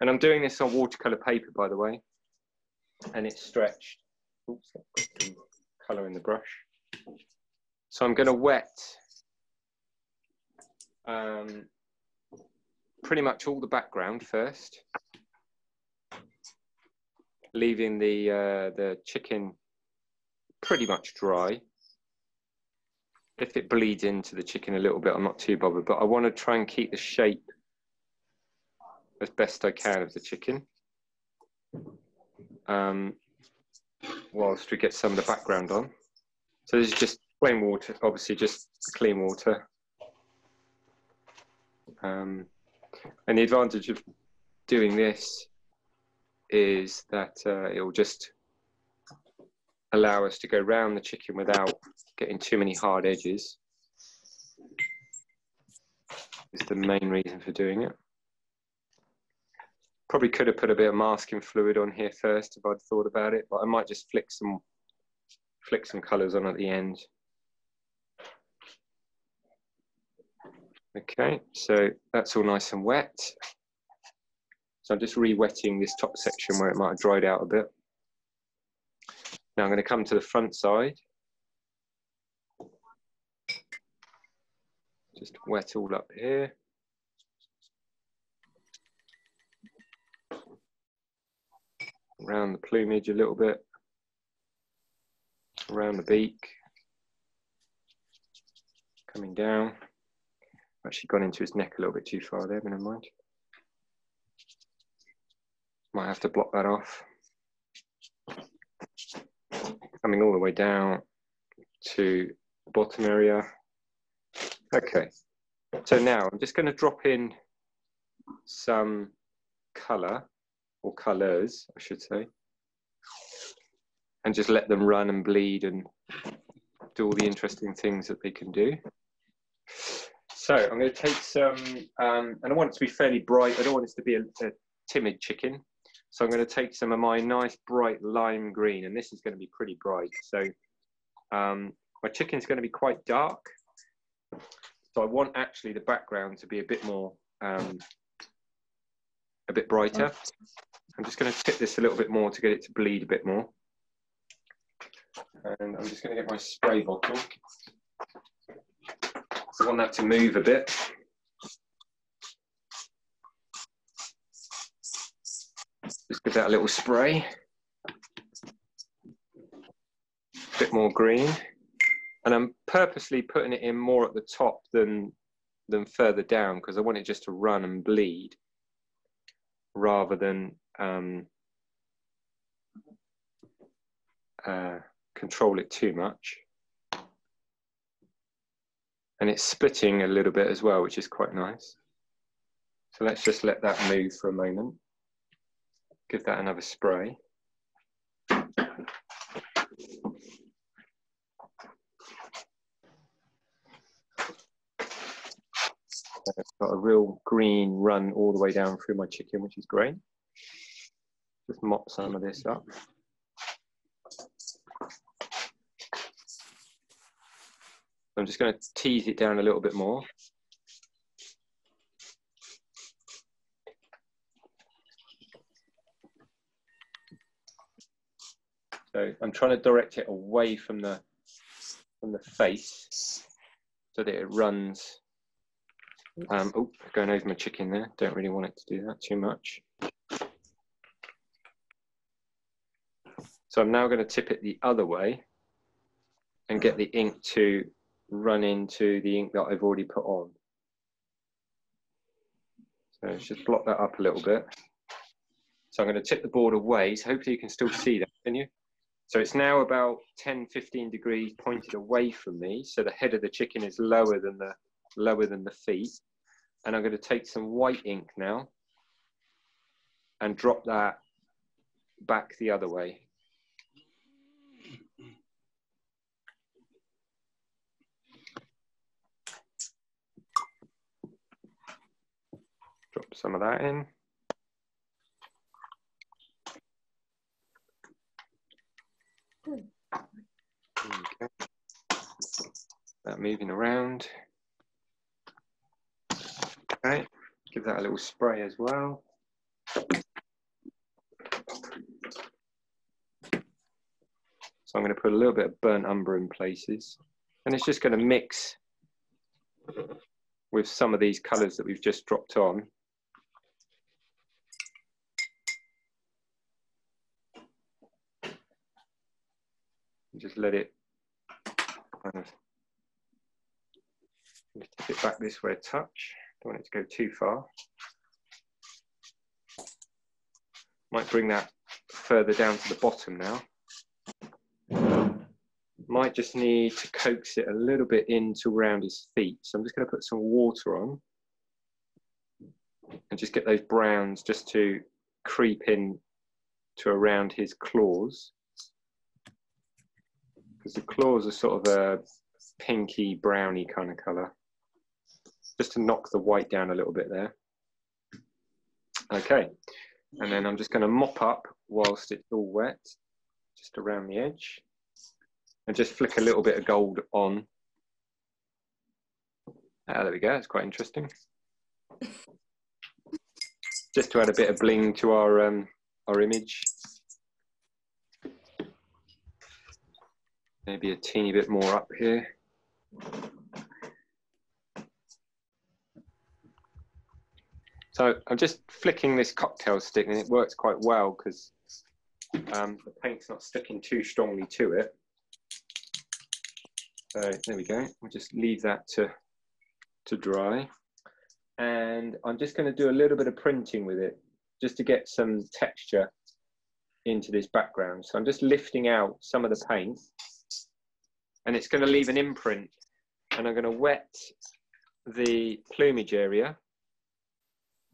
And I'm doing this on watercolor paper, by the way, and it's stretched. Oops, color in the brush. So I'm going to wet um, pretty much all the background first, leaving the uh, the chicken pretty much dry. If it bleeds into the chicken a little bit, I'm not too bothered, but I want to try and keep the shape as best I can of the chicken. Um, whilst we get some of the background on. So this is just plain water, obviously just clean water. Um, and the advantage of doing this is that uh, it will just allow us to go round the chicken without getting too many hard edges. Is the main reason for doing it. Probably could have put a bit of masking fluid on here first if I'd thought about it, but I might just flick some flick some colours on at the end. Okay, so that's all nice and wet. So I'm just re-wetting this top section where it might have dried out a bit. Now I'm going to come to the front side. Just wet all up here. Around the plumage a little bit. Around the beak. Coming down. Actually gone into his neck a little bit too far there, but never mind. Might have to block that off. Coming all the way down to the bottom area. Okay, so now I'm just going to drop in some colour, or colours, I should say, and just let them run and bleed and do all the interesting things that they can do. So I'm going to take some, um, and I want it to be fairly bright. I don't want it to be a, a timid chicken. So I'm going to take some of my nice bright lime green, and this is going to be pretty bright. So um, my chicken's going to be quite dark. So I want actually the background to be a bit more, um, a bit brighter. I'm just going to tip this a little bit more to get it to bleed a bit more. And I'm just going to get my spray bottle. I want that to move a bit. Just give that a little spray. A bit more green. And I'm purposely putting it in more at the top than, than further down because I want it just to run and bleed rather than um, uh, control it too much. And it's splitting a little bit as well, which is quite nice. So let's just let that move for a moment. Give that another spray. It's got a real green run all the way down through my chicken, which is great. Just mop some of this up. I'm just going to tease it down a little bit more. So I'm trying to direct it away from the from the face so that it runs. Um, oh, going over my chicken there. Don't really want it to do that too much. So I'm now going to tip it the other way and get the ink to run into the ink that I've already put on. So just block that up a little bit. So I'm going to tip the board away. So hopefully you can still see that, can you? So it's now about 10, 15 degrees pointed away from me. So the head of the chicken is lower than the, lower than the feet. And I'm going to take some white ink now and drop that back the other way. Drop some of that in. Hmm. Okay. That moving around. Okay, give that a little spray as well. So I'm going to put a little bit of burnt umber in places. And it's just going to mix with some of these colours that we've just dropped on. Just let it kind of tip it back this way a touch. Don't want it to go too far. Might bring that further down to the bottom now might just need to coax it a little bit into around his feet. So I'm just going to put some water on and just get those browns just to creep in to around his claws. Because the claws are sort of a pinky browny kind of colour. Just to knock the white down a little bit there. Okay, and then I'm just going to mop up whilst it's all wet, just around the edge and just flick a little bit of gold on. Ah, there we go, it's quite interesting. just to add a bit of bling to our, um, our image. Maybe a teeny bit more up here. So I'm just flicking this cocktail stick and it works quite well because um, the paint's not sticking too strongly to it. So there we go. We'll just leave that to, to dry. And I'm just going to do a little bit of printing with it just to get some texture into this background. So I'm just lifting out some of the paint and it's going to leave an imprint and I'm going to wet the plumage area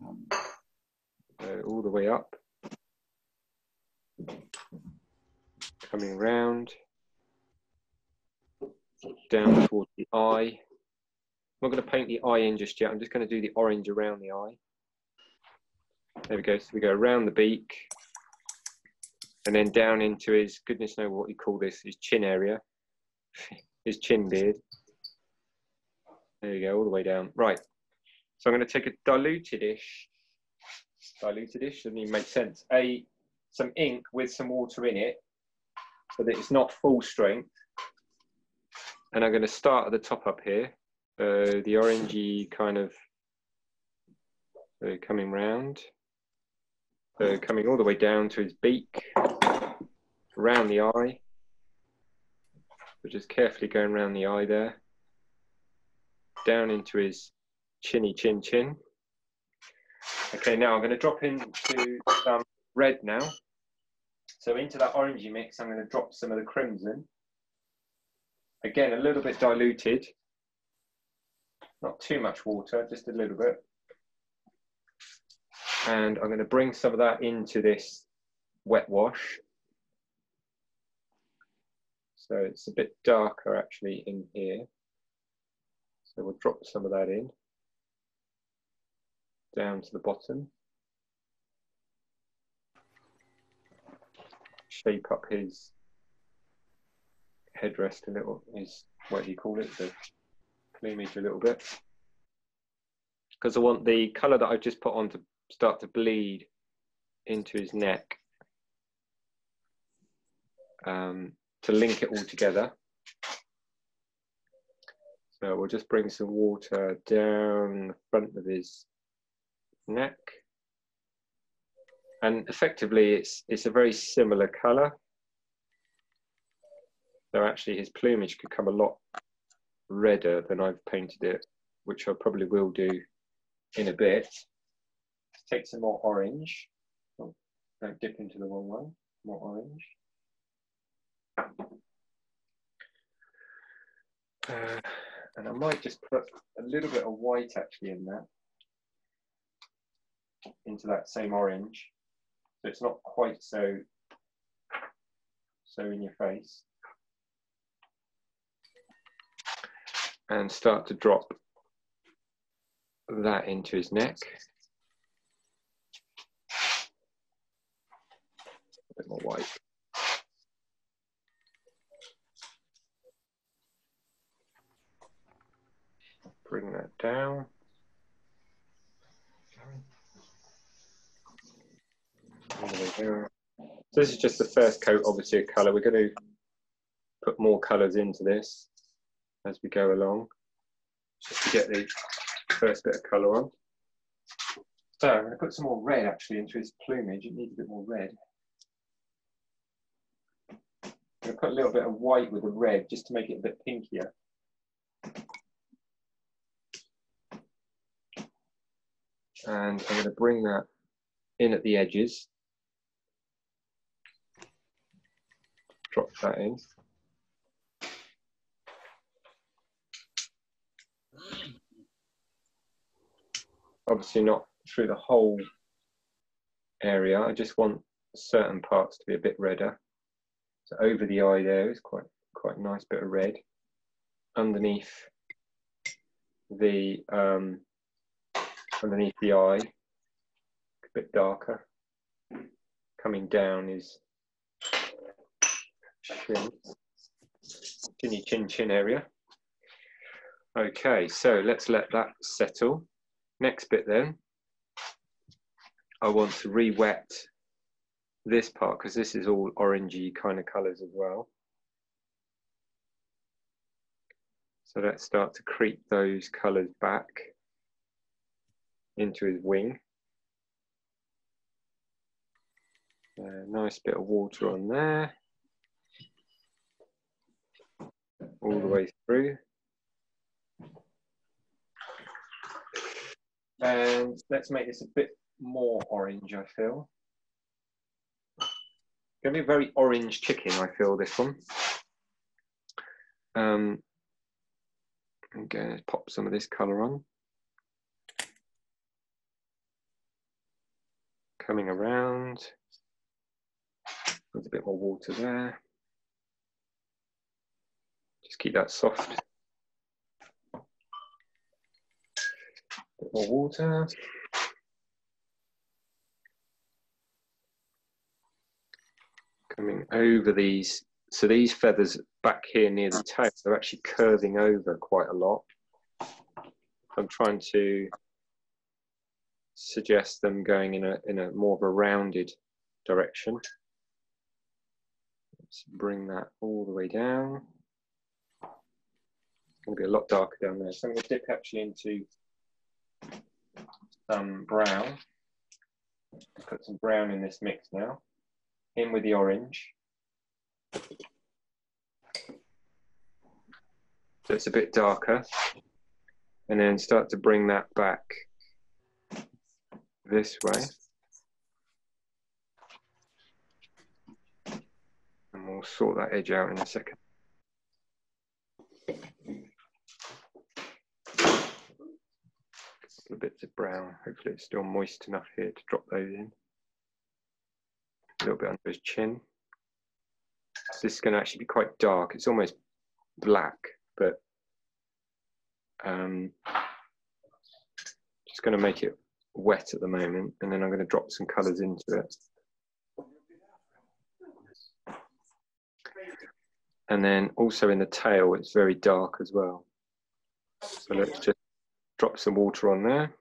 so all the way up coming round down towards the eye. I'm not going to paint the eye in just yet. I'm just going to do the orange around the eye. There we go. So we go around the beak and then down into his, goodness know what you call this, his chin area, his chin beard. There you go, all the way down. Right. So I'm going to take a diluted-ish, diluted-ish doesn't even make sense, a, some ink with some water in it so that it's not full strength. And I'm going to start at the top up here, the orangey kind of coming round, coming all the way down to his beak, around the eye. So just carefully going around the eye there, down into his chinny chin chin. Okay, now I'm going to drop into some red now. So into that orangey mix, I'm going to drop some of the crimson. Again, a little bit diluted, not too much water, just a little bit. And I'm going to bring some of that into this wet wash. So it's a bit darker actually in here. So we'll drop some of that in down to the bottom. Shape up his headrest a little his, what do you call it the plumage a little bit because I want the colour that I've just put on to start to bleed into his neck um, to link it all together. So we'll just bring some water down the front of his neck. And effectively it's, it's a very similar colour so actually his plumage could come a lot redder than I've painted it, which I probably will do in a bit. Take some more orange. Oh, don't dip into the wrong one. More orange. Uh, and I might just put a little bit of white actually in that, into that same orange. So it's not quite so, so in your face. and start to drop that into his neck. A bit more white. Bring that down. So this is just the first coat, obviously, of colour. We're going to put more colours into this as we go along, just to get the first bit of colour on. So I'm going to put some more red actually into his plumage. It needs a bit more red. I'm going to put a little bit of white with the red just to make it a bit pinkier. And I'm going to bring that in at the edges. Drop that in. Obviously not through the whole area. I just want certain parts to be a bit redder. So over the eye there is quite quite a nice bit of red. Underneath the um, underneath the eye, a bit darker. Coming down is chin, chin chin area. Okay, so let's let that settle. Next bit then, I want to re-wet this part because this is all orangey kind of colors as well. So let's start to creep those colors back into his wing. A nice bit of water on there. All the way through. And let's make this a bit more orange, I feel. Gonna be a very orange chicken, I feel, this one. Um, I'm gonna pop some of this color on. Coming around. There's a bit more water there. Just keep that soft. Bit more water. coming over these. So these feathers back here near the tail, they're actually curving over quite a lot. I'm trying to suggest them going in a, in a more of a rounded direction. Let's bring that all the way down. Going to be a lot darker down there. So I'm going to dip actually into some brown. Put some brown in this mix now in with the orange. So it's a bit darker. And then start to bring that back this way. And we'll sort that edge out in a second. A bits of brown. Hopefully it's still moist enough here to drop those in a little bit under his chin. This is going to actually be quite dark. It's almost black, but um, just going to make it wet at the moment, and then I'm going to drop some colours into it. And then also in the tail, it's very dark as well. So let's just drop some water on there.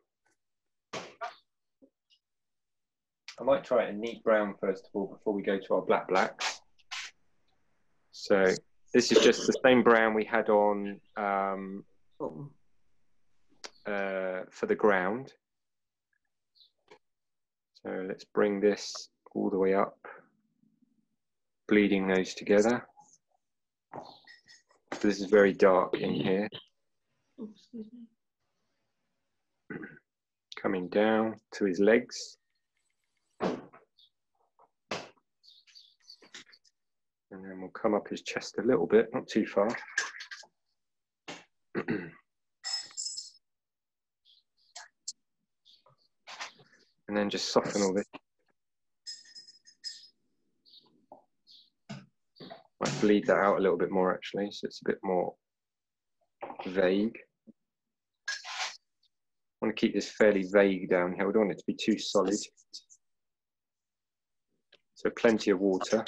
I might try a neat brown first of all before we go to our black blacks. So this is just the same brown we had on um, uh, for the ground. So let's bring this all the way up, bleeding those together. So this is very dark in here. Coming down to his legs. And then we'll come up his chest a little bit, not too far. and then just soften all this. Might bleed that out a little bit more actually, so it's a bit more vague. I want to keep this fairly vague down here. We don't want it to be too solid. So plenty of water.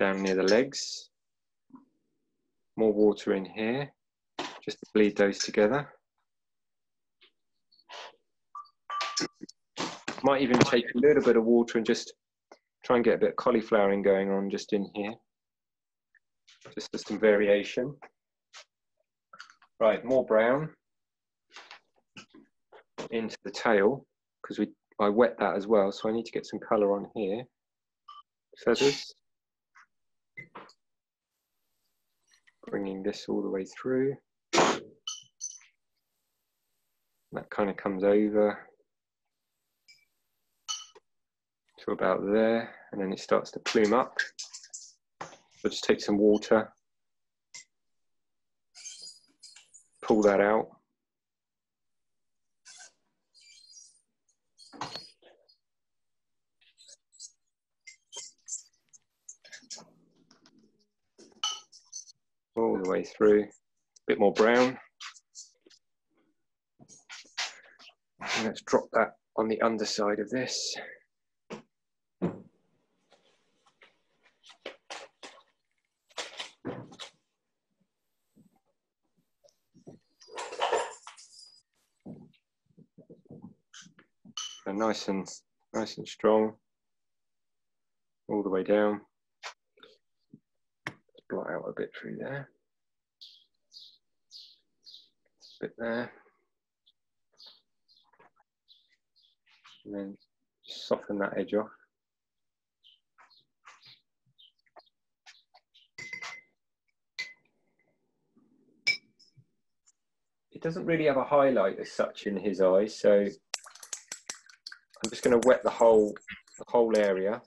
down near the legs. More water in here, just to bleed those together. Might even take a little bit of water and just try and get a bit of cauliflowering going on just in here. Just for some variation. Right, more brown into the tail because we I wet that as well, so I need to get some colour on here. Feathers. Bringing this all the way through. That kind of comes over to about there, and then it starts to plume up. So just take some water, pull that out. All the way through, a bit more brown. And let's drop that on the underside of this. Nice and nice and strong all the way down. blot out a bit through there. A bit there. and then soften that edge off. It doesn't really have a highlight as such in his eyes, so I'm just going to wet the whole the whole area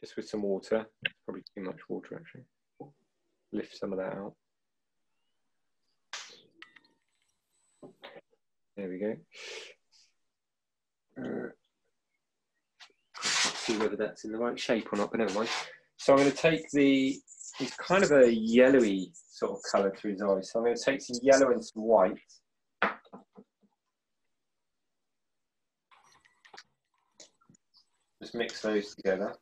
just with some water. Probably too much water actually. Lift some of that out. There we go. Uh, see whether that's in the right shape or not, but never mind. So I'm going to take the, he's kind of a yellowy sort of colour to his eyes. So I'm going to take some yellow and some white. Just mix those together.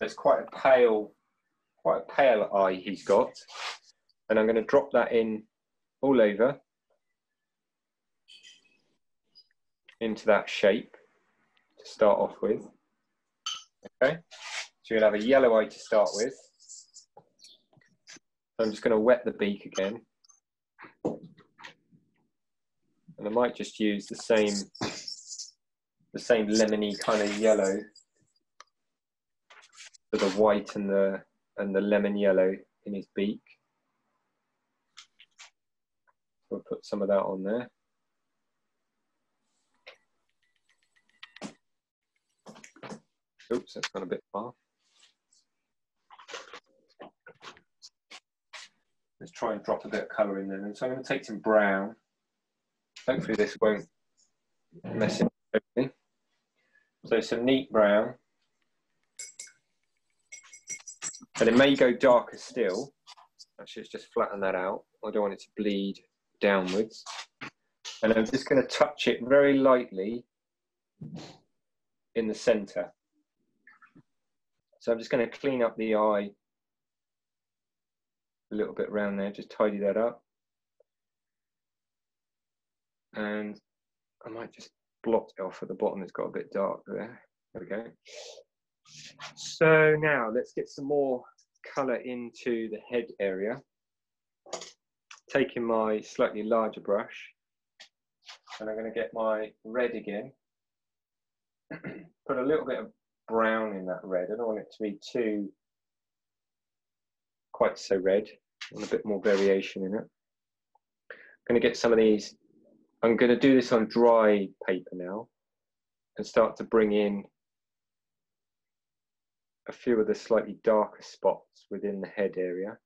It's quite a pale, quite a pale eye he's got. And I'm going to drop that in all over into that shape to start off with. Okay, so you'll have a yellow eye to start with. I'm just going to wet the beak again. And I might just use the same, the same lemony kind of yellow for the white and the, and the lemon yellow in his beak. We'll put some of that on there. Oops, that's gone a bit far. Let's try and drop a bit of colour in there. And so I'm going to take some brown. Hopefully this won't mess it up. So some neat brown. And it may go darker still. Actually, let's just flatten that out. I don't want it to bleed downwards. And I'm just going to touch it very lightly in the centre. So I'm just going to clean up the eye a little bit around there, just tidy that up. And I might just it off at the bottom, it's got a bit dark there. There we go. So now let's get some more colour into the head area. Taking my slightly larger brush, and I'm going to get my red again. Put a little bit of brown in that red. I don't want it to be too quite so red. I want a bit more variation in it. I'm going to get some of these. I'm going to do this on dry paper now and start to bring in a few of the slightly darker spots within the head area.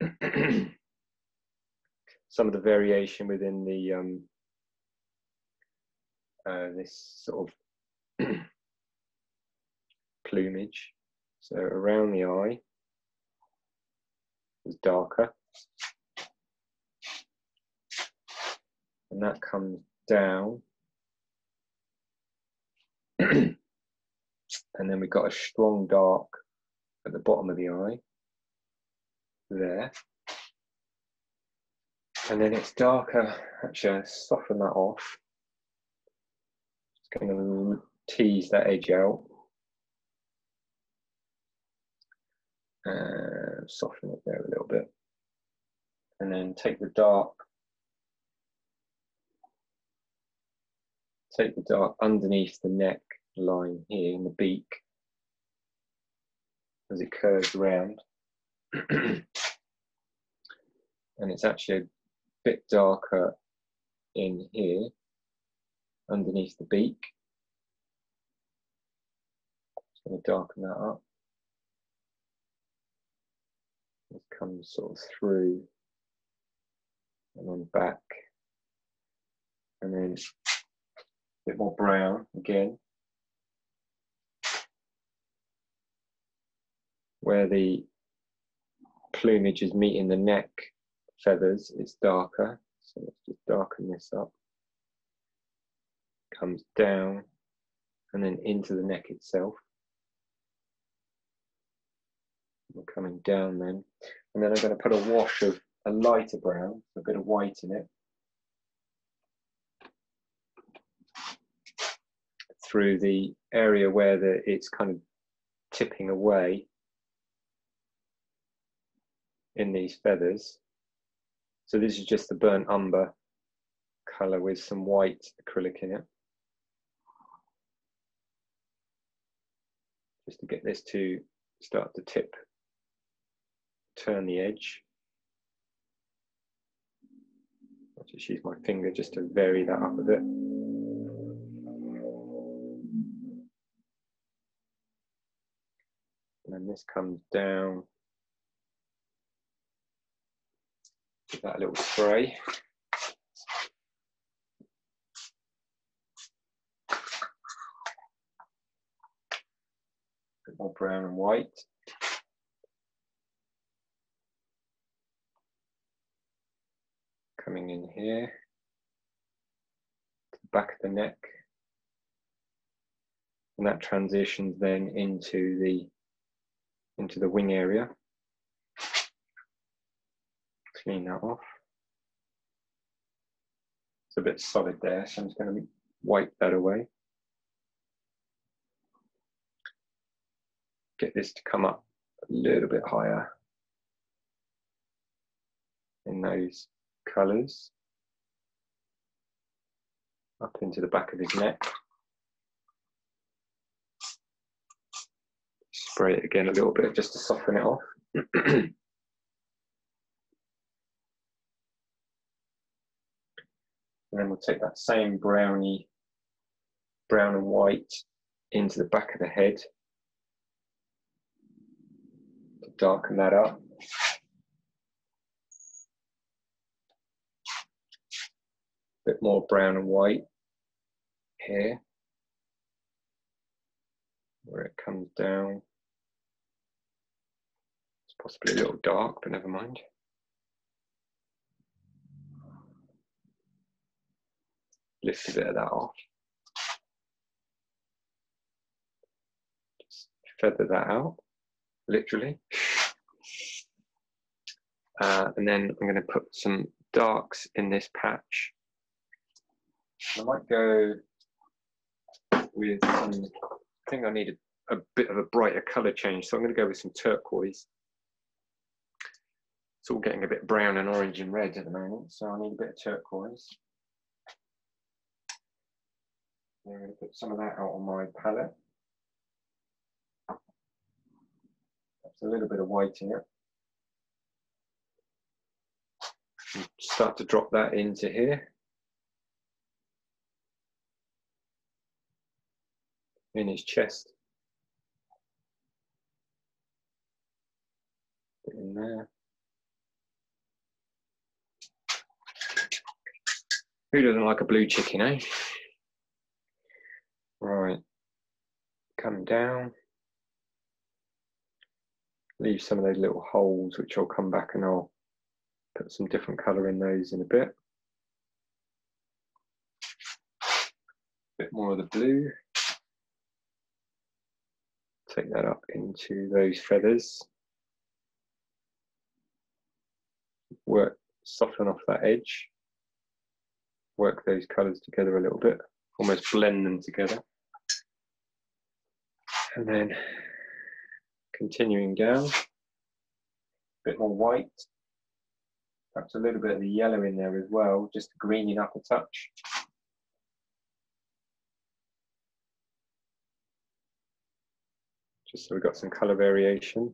some of the variation within the um, uh, this sort of plumage. So around the eye is darker. And that comes down. and then we've got a strong dark at the bottom of the eye there. And then it's darker. Actually, I soften that off. Just to tease that edge out. And soften it there a little bit. And then take the dark, take the dark underneath the neck line here in the beak as it curves around. and it's actually a bit darker in here underneath the beak. Just going to darken that up. It comes sort of through and then back and then bit more brown again. Where the plumage is meeting the neck feathers, it's darker. So let's just darken this up. Comes down and then into the neck itself. We're coming down then. And then I'm going to put a wash of a lighter brown, a bit of white in it. Through the area where the, it's kind of tipping away in these feathers. So this is just the burnt umber color with some white acrylic in it. Just to get this to start to tip, turn the edge. I'll just use my finger just to vary that up a bit. This comes down Give that a little spray. bit more brown and white. Coming in here, to the back of the neck. And that transitions then into the into the wing area clean that off. It's a bit solid there, so I'm just going to wipe that away. Get this to come up a little bit higher in those colours. Up into the back of his neck. Spray it again a little bit just to soften it off. And then we'll take that same browny, brown and white into the back of the head to darken that up. A bit more brown and white here, where it comes down. Possibly a little dark, but never mind. lift a bit of that off. Just feather that out, literally. Uh, and then I'm going to put some darks in this patch. I might go with some, I think I need a, a bit of a brighter colour change, so I'm going to go with some turquoise. It's all getting a bit brown and orange and red at the moment, so I need a bit of turquoise. I'm going to put some of that out on my palette. That's a little bit of white in it. Start to drop that into here. In his chest. In there. Who doesn't like a blue chicken, eh? Right, come down. Leave some of those little holes, which I'll come back and I'll put some different colour in those in a bit. Bit more of the blue. Take that up into those feathers. Work soften off that edge, work those colours together a little bit, almost blend them together. And then continuing down, a bit more white, perhaps a little bit of the yellow in there as well, just greening up a touch. Just so we've got some colour variation.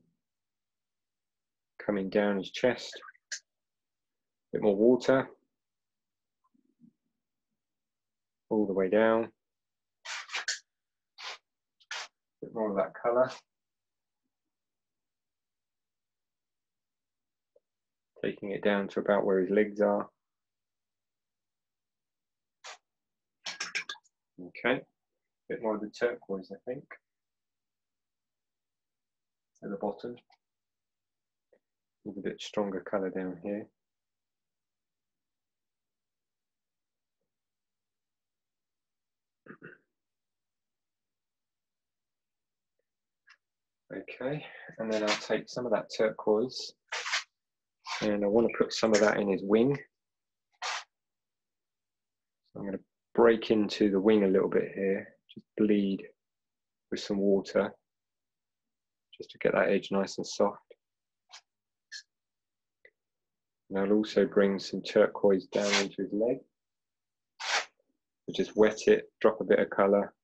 Coming down his chest, a bit more water, all the way down. A bit more of that colour. taking it down to about where his legs are. Okay, a bit more of the turquoise, I think, at the bottom. A bit stronger colour down here. Okay, and then I'll take some of that turquoise and I want to put some of that in his wing. So I'm going to break into the wing a little bit here, just bleed with some water, just to get that edge nice and soft. And I'll also bring some turquoise down into his leg. So just wet it, drop a bit of colour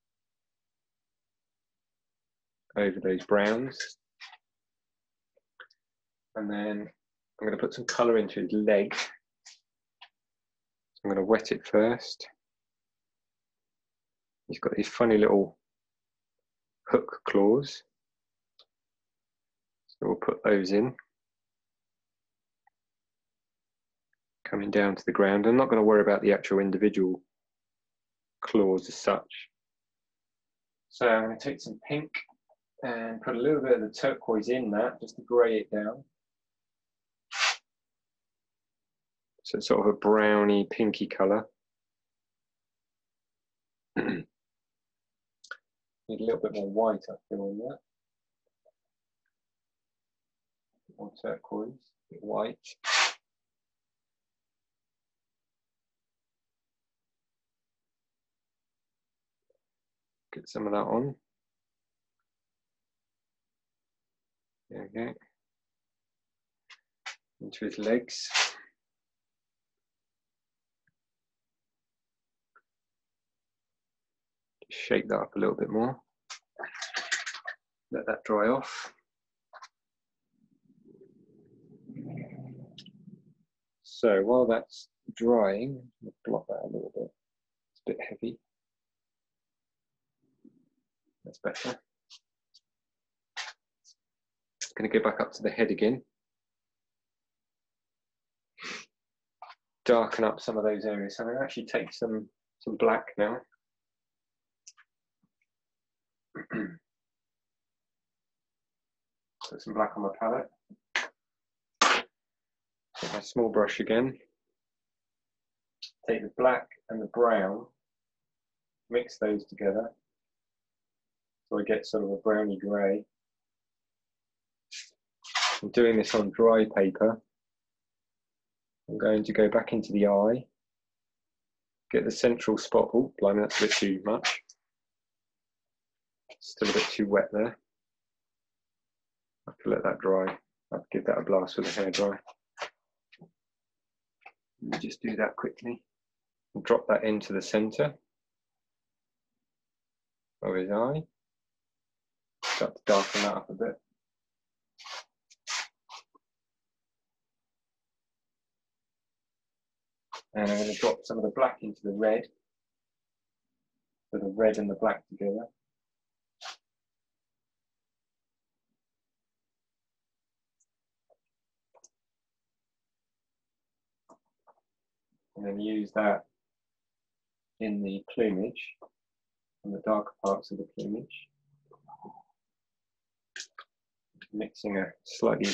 over those browns. And then I'm going to put some colour into his leg. I'm going to wet it first. He's got these funny little hook claws. So we'll put those in. Coming down to the ground. I'm not going to worry about the actual individual claws as such. So I'm going to take some pink and put a little bit of the turquoise in that just to grey it down. So it's sort of a browny, pinky colour. Need a little bit more white, I feel, on that. More turquoise, white. Get some of that on. We go. Into his legs. shake that up a little bit more. Let that dry off. So while that's drying, block that a little bit. It's a bit heavy. That's better. Going to go back up to the head again. Darken up some of those areas. So I'm going to actually take some some black now. Put some black on my palette. Take my small brush again. Take the black and the brown, mix those together. So I get sort of a browny grey. I'm doing this on dry paper. I'm going to go back into the eye, get the central spot. Oh, blimey, that's a bit too much. Still a bit too wet there. I have to let that dry. I'll give that a blast with a hairdryer. Just do that quickly. Drop that into the center of his eye. Start to darken that up a bit. And I'm going to drop some of the black into the red. So the red and the black together. and then use that in the plumage, on the darker parts of the plumage. Mixing a slightly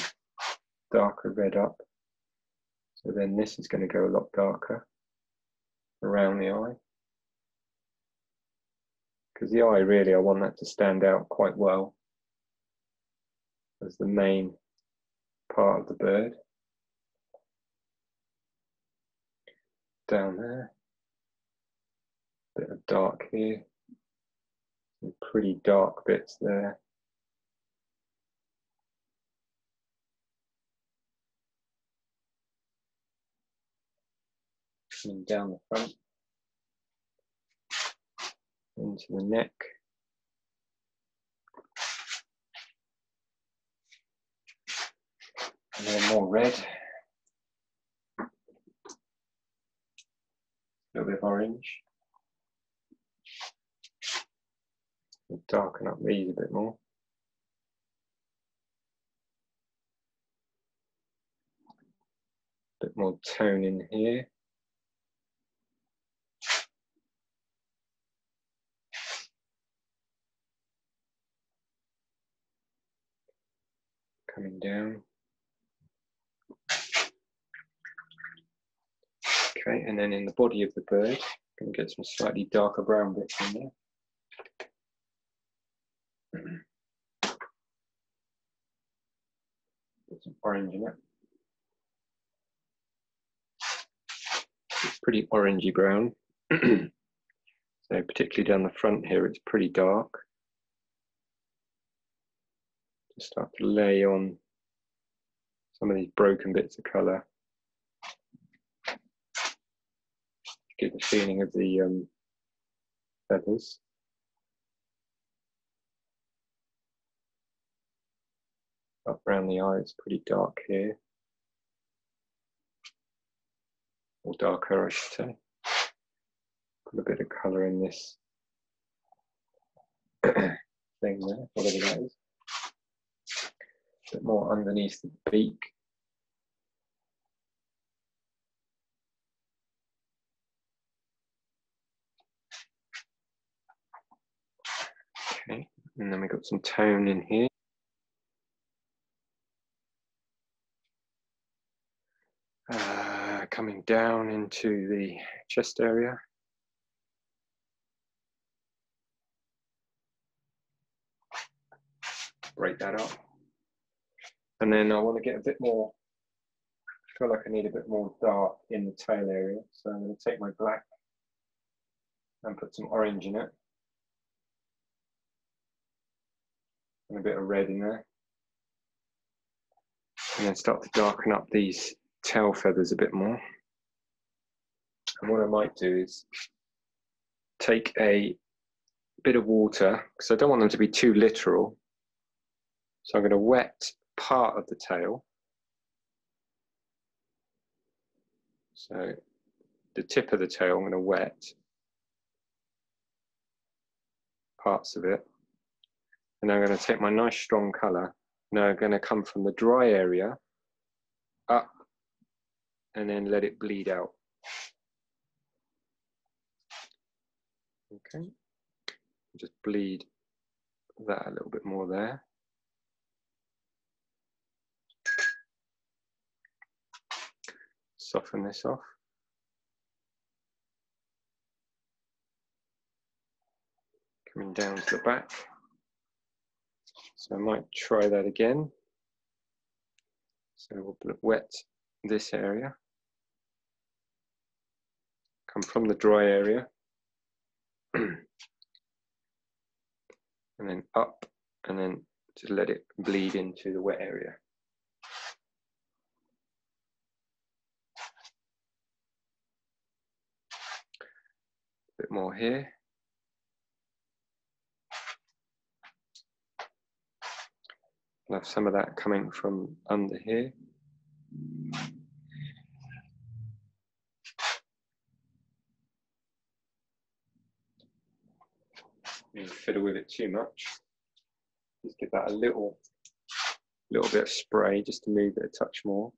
darker red up. So then this is going to go a lot darker around the eye. Because the eye really, I want that to stand out quite well as the main part of the bird. down there. Bit of dark here. Some pretty dark bits there. Down the front into the neck. A little more red. A little bit of orange. darken up these a bit more. A bit more tone in here. Coming down. Okay, and then in the body of the bird, I'm going to get some slightly darker brown bits in there. Put some orange in it. It's pretty orangey brown. so particularly down the front here, it's pretty dark. Start to lay on some of these broken bits of colour. Get the feeling of the um, feathers. up around the eye, it's pretty dark here. Or darker, I should say. Put a bit of colour in this thing there, whatever that is. Bit more underneath the beak. Okay, and then we got some tone in here. Uh, coming down into the chest area. Break that up. And then I want to get a bit more, I feel like I need a bit more dark in the tail area. So I'm going to take my black and put some orange in it. And a bit of red in there. And then start to darken up these tail feathers a bit more. And what I might do is take a bit of water, because I don't want them to be too literal. So I'm going to wet part of the tail. So the tip of the tail, I'm going to wet parts of it. And I'm going to take my nice strong colour. Now I'm going to come from the dry area up and then let it bleed out. Okay, just bleed that a little bit more there. Soften this off. Coming down to the back. So I might try that again. So we'll wet this area come from the dry area and then up and then to let it bleed into the wet area. Bit more here. i have some of that coming from under here. fiddle with it too much. Just give that a little, little bit of spray just to move it a touch more.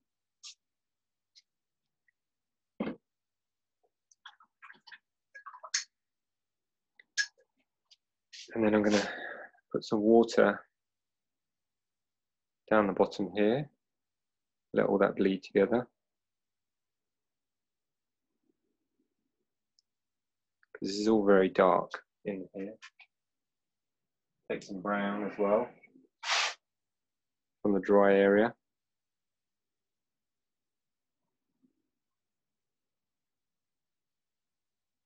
And then I'm going to put some water down the bottom here, let all that bleed together. Because this is all very dark in here. Take some brown as well from the dry area.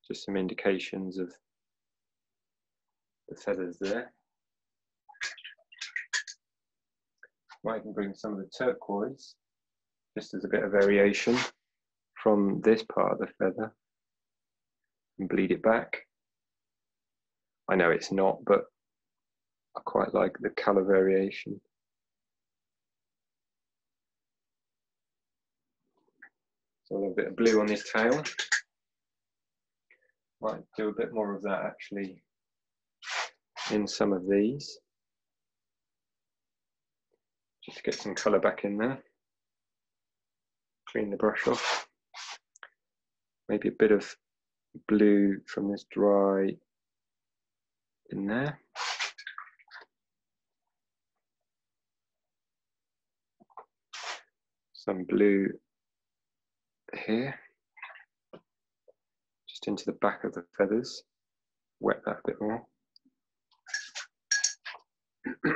just some indications of the feathers there. Might even bring some of the turquoise, just as a bit of variation from this part of the feather and bleed it back. I know it's not, but I quite like the color variation. So a little bit of blue on this tail. Might do a bit more of that actually in some of these. Just get some colour back in there. Clean the brush off. Maybe a bit of blue from this dry in there. Some blue here, just into the back of the feathers. Wet that a bit more.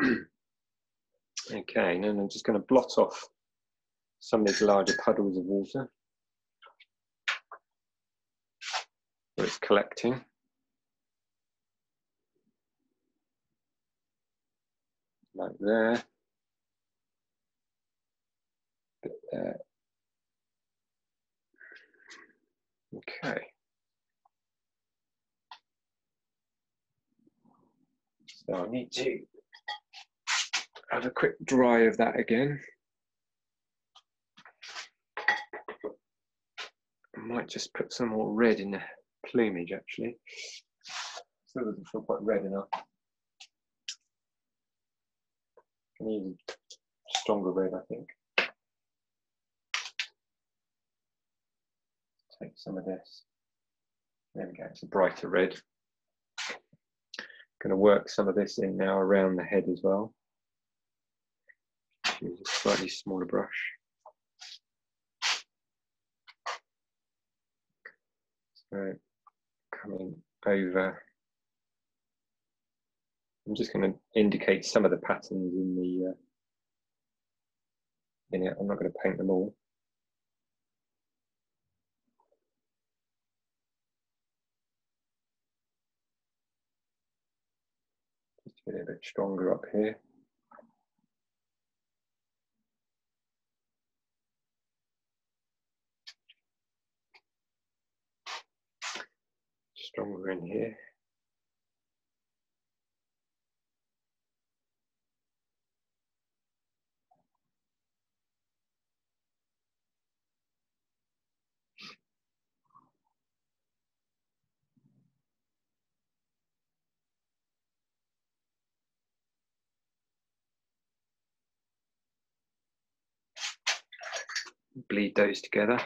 okay, and then I'm just going to blot off some of these larger puddles of water where it's collecting. Like there. Bit there. Okay. So I need to have a quick dry of that again. I might just put some more red in the plumage actually. Still doesn't feel quite red enough. Can use stronger red, I think. take some of this. There we go, it's a brighter red. Going to work some of this in now around the head as well. Use a slightly smaller brush. So coming over. I'm just going to indicate some of the patterns in the uh, in it. I'm not going to paint them all. It a bit stronger up here. Stronger in here. bleed those together.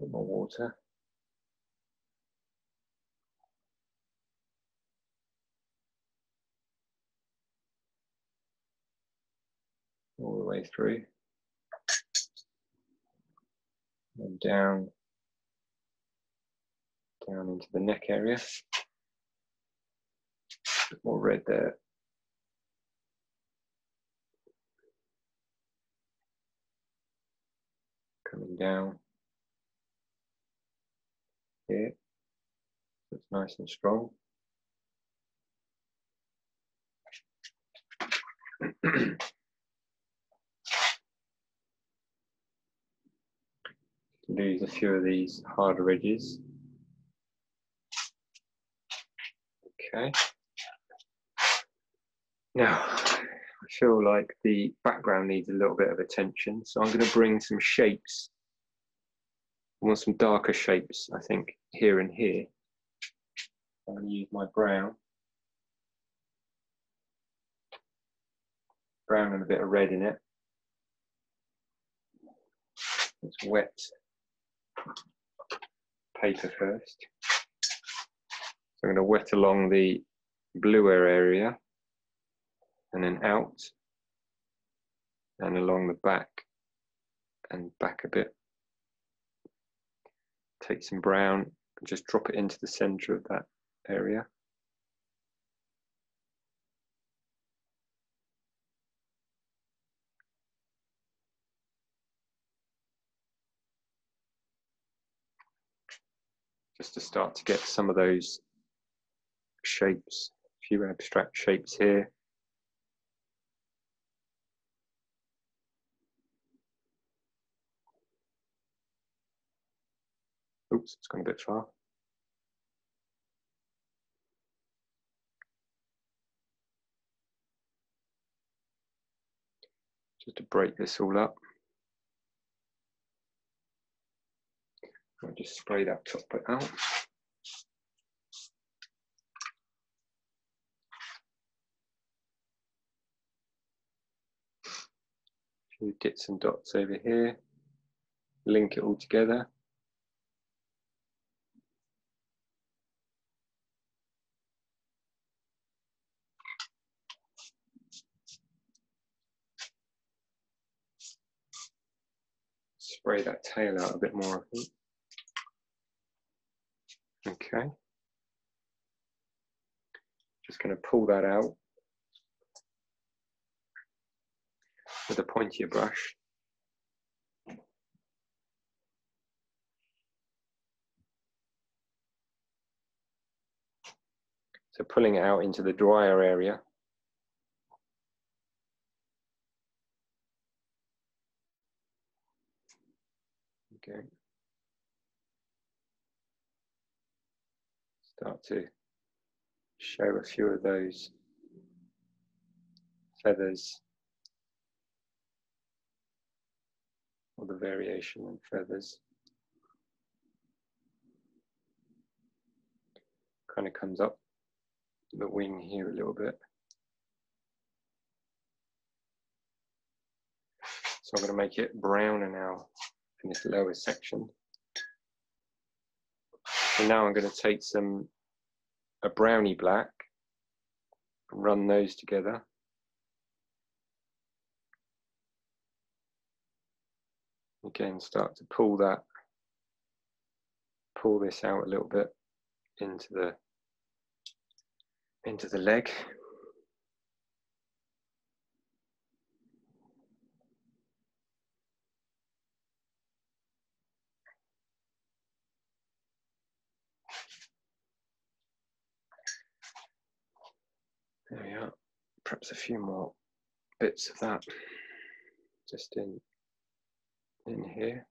bit more water. All the way through. And down, down into the neck area bit more red there. Coming down here. So it's nice and strong. Lose a few of these harder edges. Okay. Now, I feel like the background needs a little bit of attention, so I'm going to bring some shapes. I want some darker shapes, I think, here and here. I'm going to use my brown. Brown and a bit of red in it. Let's wet paper first. So I'm going to wet along the bluer area and then out and along the back and back a bit take some brown and just drop it into the center of that area. Just to start to get some of those shapes, a few abstract shapes here. Oops, it's gone a bit far. Just to break this all up. I'll just spray that top bit out. Few dits and dots over here. Link it all together. Spray that tail out a bit more, I think. Okay. Just going to pull that out with a pointier brush. So pulling it out into the drier area. Start to show a few of those feathers or the variation in feathers. Kind of comes up the wing here a little bit. So I'm going to make it browner now in this lower section. So now I'm going to take some a brownie black and run those together. Again, start to pull that, pull this out a little bit into the into the leg. There we are. Perhaps a few more bits of that just in in here.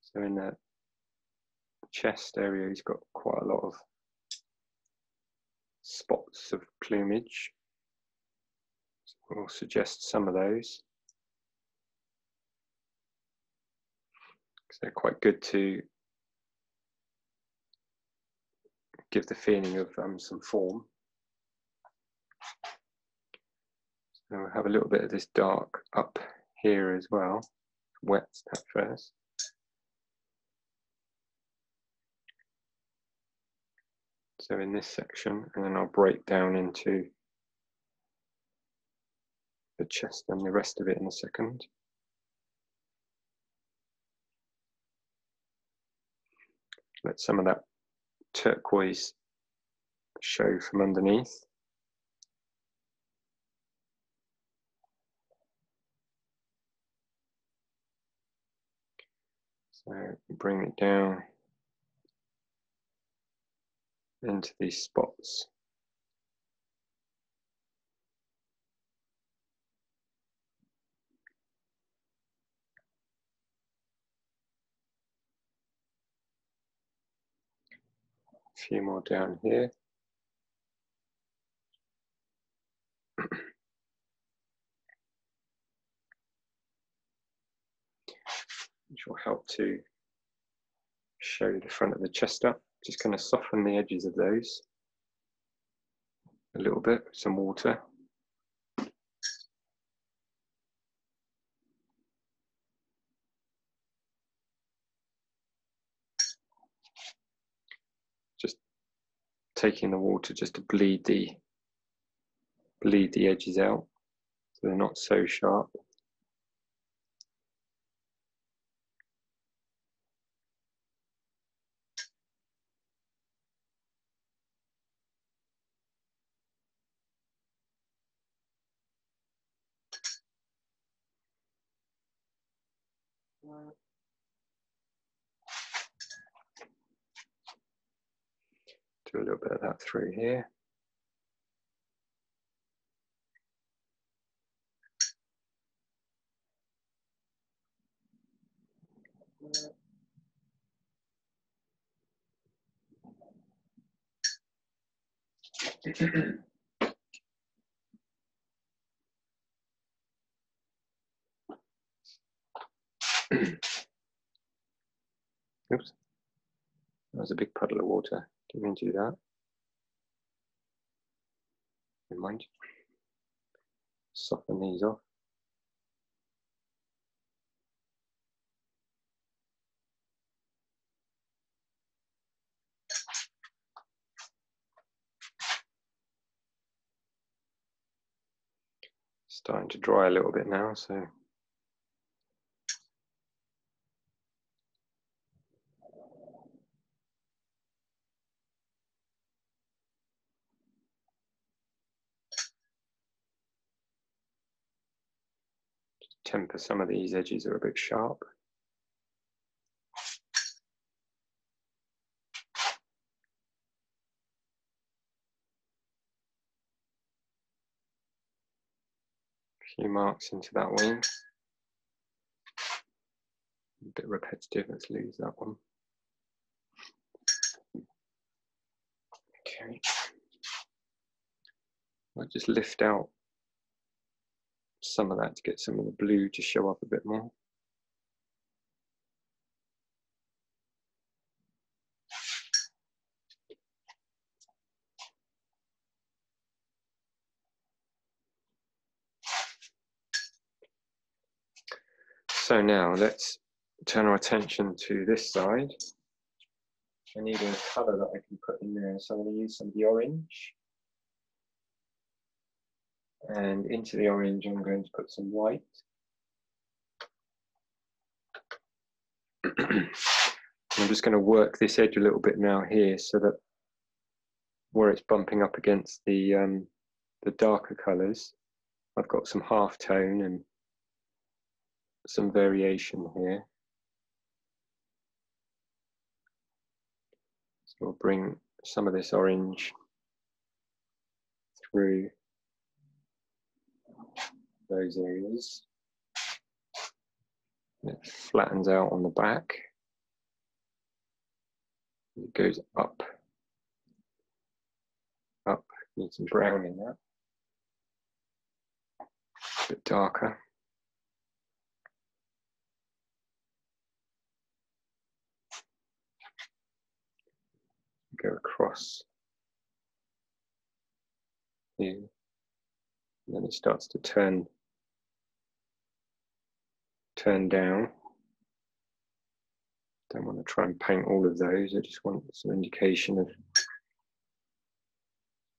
So in the chest area, he's got quite a lot of spots of plumage. So we'll suggest some of those. They're quite good to give the feeling of um, some form. So we'll have a little bit of this dark up here as well. Wet that first. So in this section, and then I'll break down into the chest and the rest of it in a second. Let some of that turquoise show from underneath. So bring it down into these spots. A few more down here. will help to show the front of the chest up. Just going to soften the edges of those a little bit some water. Just taking the water just to bleed the bleed the edges out so they're not so sharp. Do a little bit of that through here. Oops. That was a big puddle of water. Mean to do that. Never mind. Soften these off. Starting to dry a little bit now, so temper some of these edges are a bit sharp. A few marks into that wing. A bit repetitive, let's lose that one. Okay. I'll just lift out some of that to get some of the blue to show up a bit more. So now let's turn our attention to this side. I need a colour that I can put in there, so I'm going to use some of the orange. And into the orange, I'm going to put some white. I'm just going to work this edge a little bit now here so that where it's bumping up against the, um, the darker colours, I've got some half tone and some variation here. So we'll bring some of this orange through those areas. It flattens out on the back. It goes up, up, need some brown in that. A bit darker. Go across here. And then it starts to turn turn down. Don't want to try and paint all of those. I just want some indication of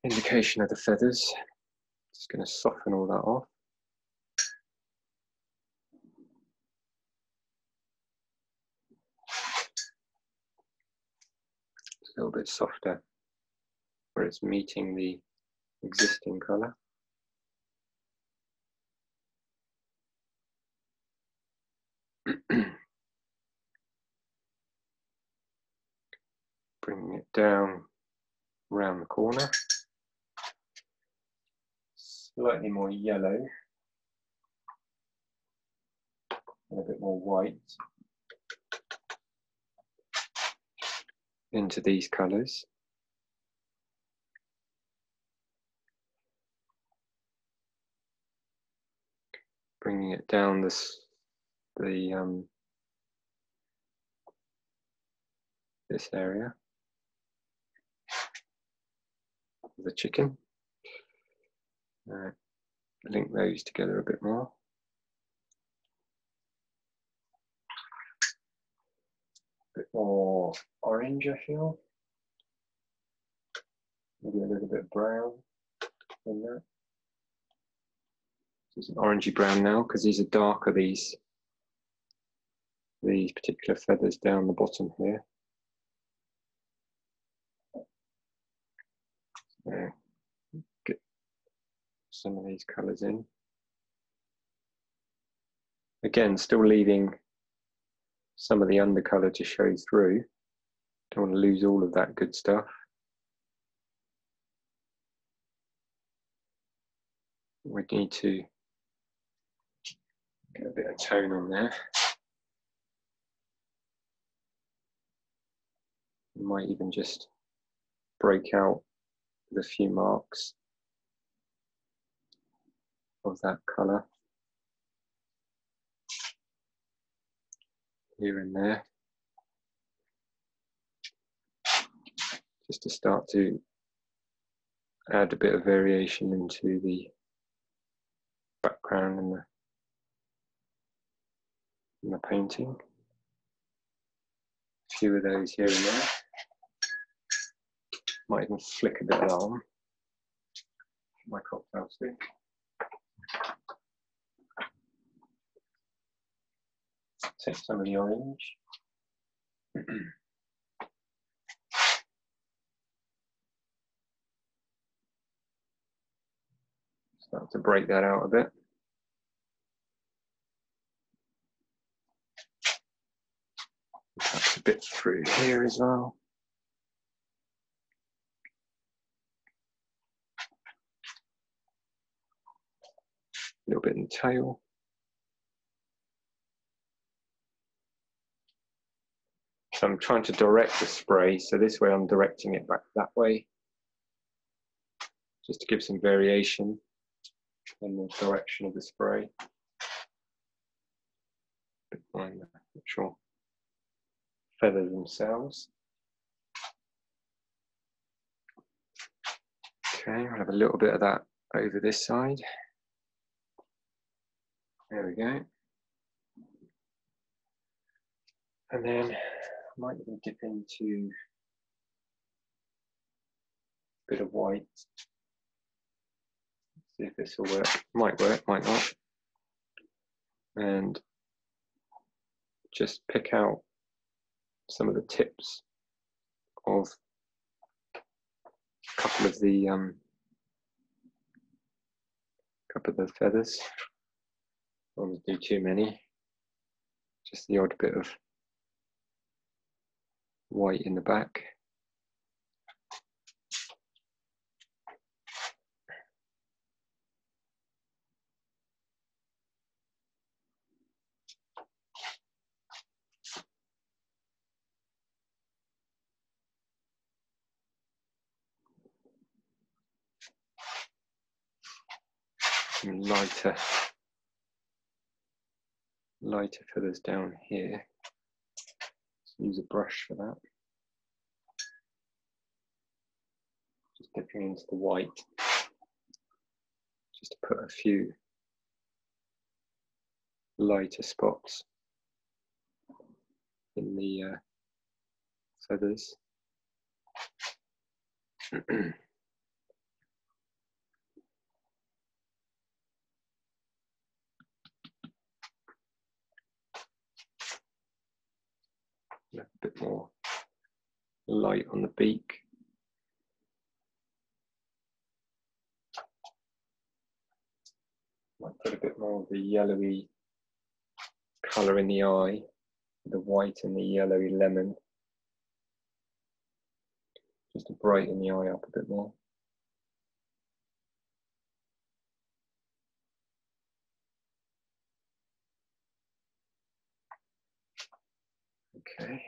indication of the feathers. Just going to soften all that off. It's a little bit softer where it's meeting the existing colour. Bringing it down around the corner. Slightly more yellow. And a bit more white. Into these colours. Bringing it down this the um, this area the chicken. Uh, link those together a bit more. A bit more orange, I feel. Maybe a little bit brown in that. It's an orangey brown now because these are darker, these these particular feathers down the bottom here. Get some of these colours in. Again, still leaving some of the undercolour to show through. Don't want to lose all of that good stuff. We need to get a bit of tone on there. We might even just break out with a few marks of that colour here and there. Just to start to add a bit of variation into the background and the, and the painting. A few of those here and there. Might even flick a bit of on my cocktail stick. Take some of the orange. Start to break that out a bit. Perhaps a bit through here as well. A little bit in the tail. So I'm trying to direct the spray. So this way I'm directing it back that way. Just to give some variation in the direction of the spray. Behind the actual feathers themselves. Okay, I'll have a little bit of that over this side. There we go. And then I might even dip into a bit of white See if this will work. Might work, might not. And just pick out some of the tips of a couple of the um, couple of the feathers. Don't want to do too many. Just the odd bit of white in the back. lighter lighter feathers down here. Use a brush for that. Just dipping into the white, just to put a few lighter spots in the uh, feathers. a bit more light on the beak. Might put a bit more of the yellowy colour in the eye, the white and the yellowy lemon, just to brighten the eye up a bit more. Okay.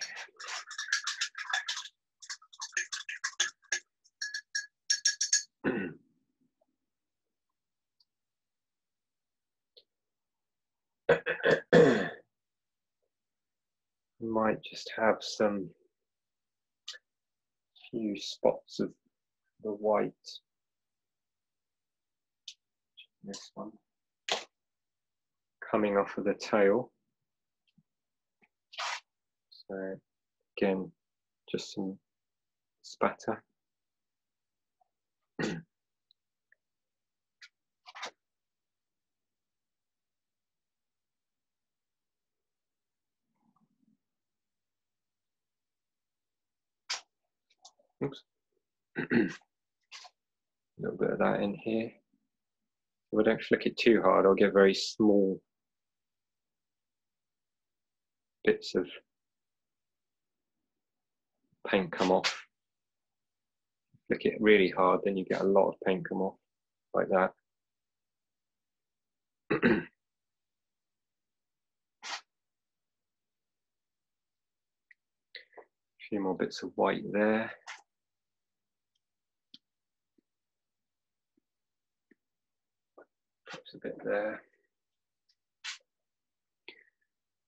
Might just have some few spots of the white. This one coming off of the tail. So again, just some spatter. Oops. a little bit of that in here. If I don't flick it too hard, I'll get very small bits of paint come off. Flick it really hard, then you get a lot of paint come off like that. A few more bits of white there. A bit there.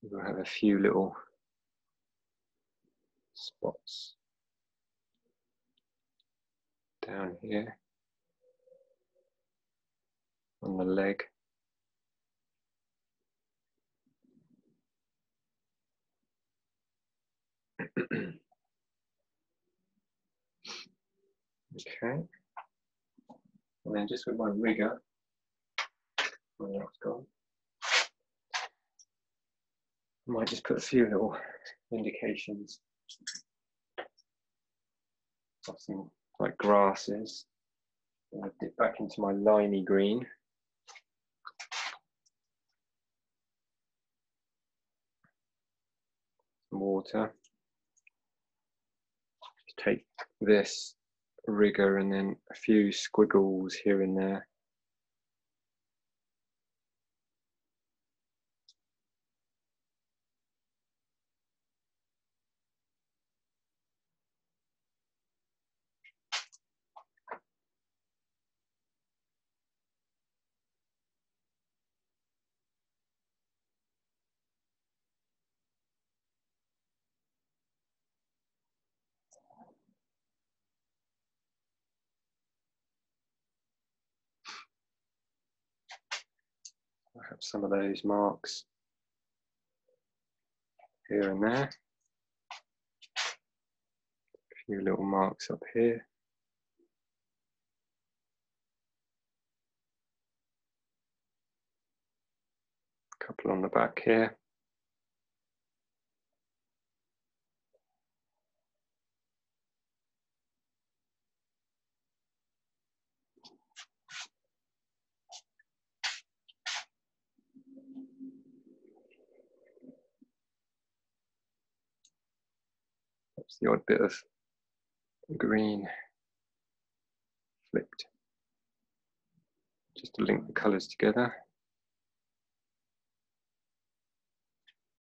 We'll have a few little spots down here on the leg. okay. And then just with my rigger, when that's gone, I might just put a few little indications of some like grasses. i dip back into my limey green. Water. Take this rigger and then a few squiggles here and there. Some of those marks here and there. A few little marks up here. A couple on the back here. The odd bit of green flipped just to link the colours together.